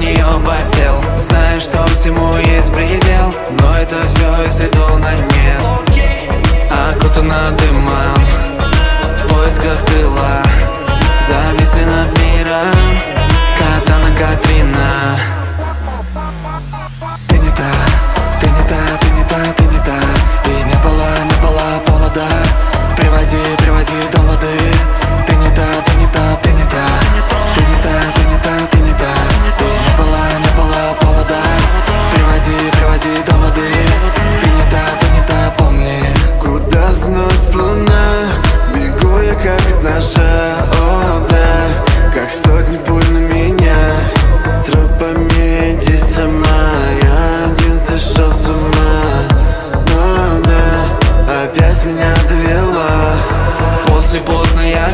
нее потел. Знаю, что всему есть предел Но это все и сведу на нет а Окутана дымом В поисках тыла.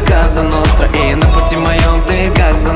Каза Ностра И на пути моем ты как за